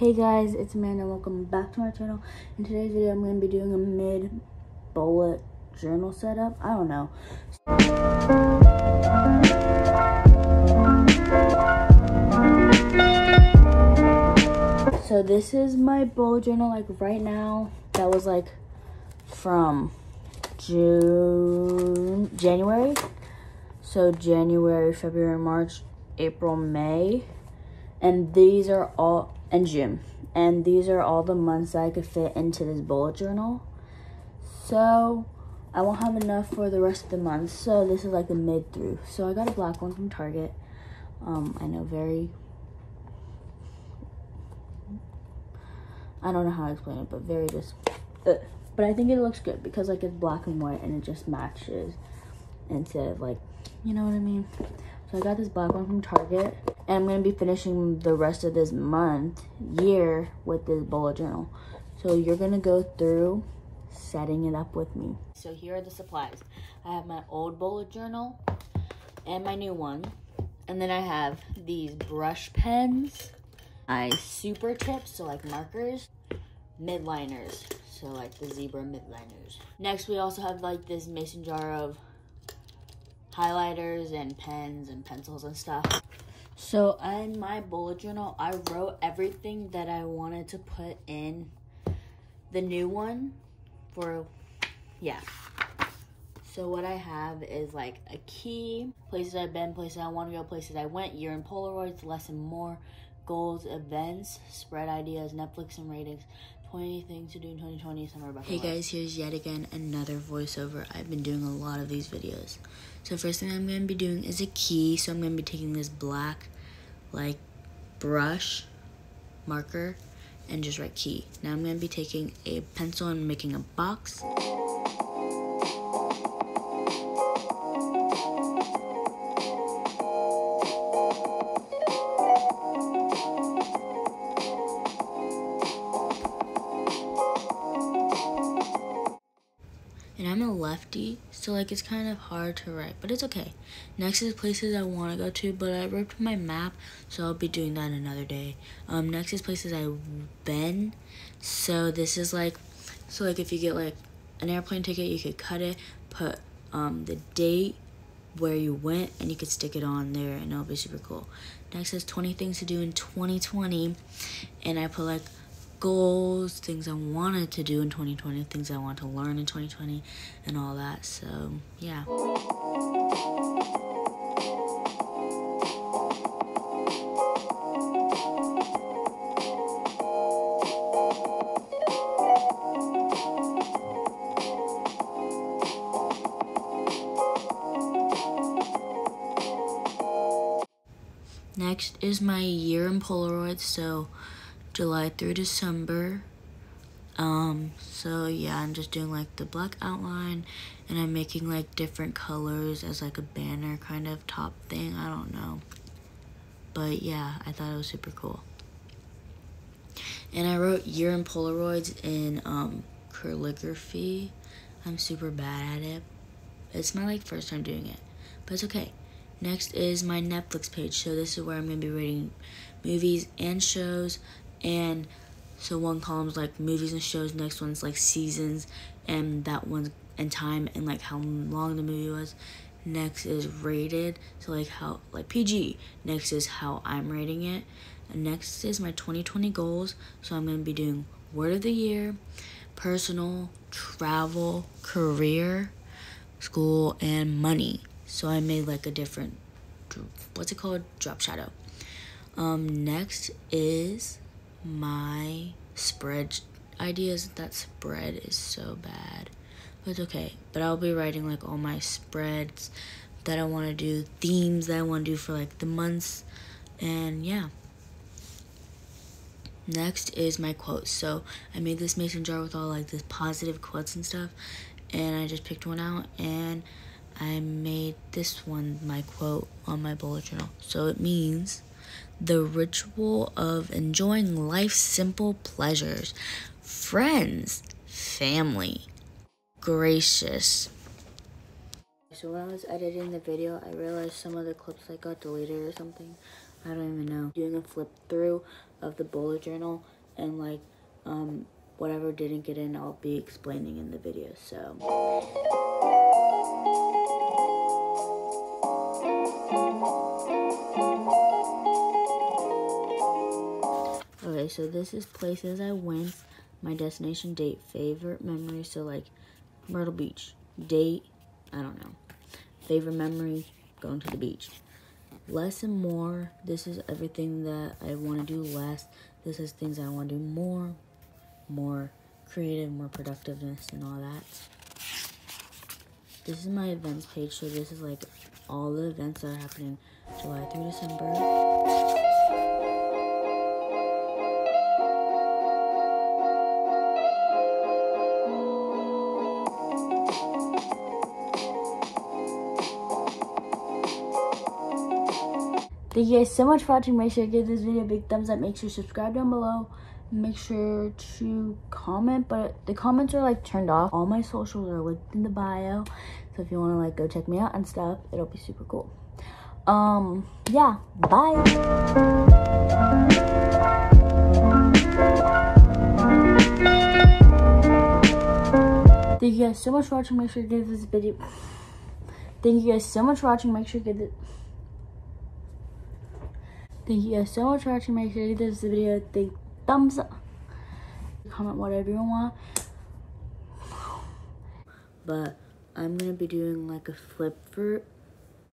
Hey guys, it's Amanda. Welcome back to my channel. In today's video, I'm going to be doing a mid bullet journal setup. I don't know. So this is my bullet journal like right now. That was like from June, January. So January, February, March, April, May. And these are all, and June. And these are all the months I could fit into this bullet journal. So I won't have enough for the rest of the month. So this is like the mid through. So I got a black one from Target. Um, I know very, I don't know how to explain it, but very just, uh, but I think it looks good because like it's black and white and it just matches instead of like, you know what I mean? So I got this black one from Target and I'm going to be finishing the rest of this month, year with this bullet journal. So you're going to go through setting it up with me. So here are the supplies. I have my old bullet journal and my new one. And then I have these brush pens, my super tips, so like markers, mildliners, so like the zebra mildliners. Next, we also have like this mason jar of highlighters and pens and pencils and stuff. So in my bullet journal, I wrote everything that I wanted to put in the new one for, yeah. So what I have is like a key, places I've been, places I want to go, places I went, year in Polaroids, less and more, goals, events, spread ideas, Netflix and ratings, 20 things to do in 2020, summer bucket Hey guys, here's yet again another voiceover. I've been doing a lot of these videos. So first thing I'm going to be doing is a key. So I'm going to be taking this black, like, brush, marker, and just write key. Now I'm going to be taking a pencil and making a box. And I'm a lefty, so like it's kind of hard to write, but it's okay. Next is places I want to go to, but I ripped my map, so I'll be doing that another day. Um, next is places I've been, so this is like, so like if you get like an airplane ticket, you could cut it, put um the date, where you went, and you could stick it on there, and it'll be super cool. Next is 20 things to do in 2020, and I put like goals, things I wanted to do in 2020, things I want to learn in 2020, and all that. So, yeah. Next is my year in Polaroid. So, July through December. Um, so yeah, I'm just doing like the black outline and I'm making like different colors as like a banner kind of top thing. I don't know. But yeah, I thought it was super cool. And I wrote year in Polaroids in um, calligraphy. I'm super bad at it. It's my like first time doing it, but it's okay. Next is my Netflix page. So this is where I'm to be rating movies and shows and so one column's like movies and shows, next one's like seasons, and that one's and time and like how long the movie was. Next is rated, so like how like PG. Next is how I'm rating it. And next is my 2020 goals. So I'm gonna be doing word of the year, personal, travel, career, school, and money. So I made like a different what's it called? Drop shadow. Um, next is my spread ideas. That spread is so bad. But it's okay. But I'll be writing like all my spreads that I want to do, themes that I want to do for like the months. And yeah. Next is my quotes. So I made this mason jar with all like this positive quotes and stuff. And I just picked one out and I made this one my quote on my bullet journal. So it means the ritual of enjoying life's simple pleasures, friends, family, gracious. So when I was editing the video, I realized some of the clips like got deleted or something. I don't even know. Doing a flip through of the bullet journal and like um, whatever didn't get in, I'll be explaining in the video. So. So this is places I went, my destination date, favorite memory. So like Myrtle Beach, date, I don't know. Favorite memory, going to the beach. Less and more, this is everything that I want to do less. This is things I want to do more, more creative, more productiveness and all that. This is my events page, so this is like all the events that are happening July through December. Thank you guys so much for watching. Make sure to give this video a big thumbs up. Make sure to subscribe down below. Make sure to comment, but the comments are like turned off. All my socials are linked in the bio. So if you want to like go check me out and stuff, it'll be super cool. Um, yeah, bye. Thank you guys so much for watching. Make sure to give this video. Thank you guys so much for watching. Make sure to give this. Thank you guys so much for watching. Make sure to give this video a big thumbs up. Comment whatever you want. But I'm gonna be doing like a flip for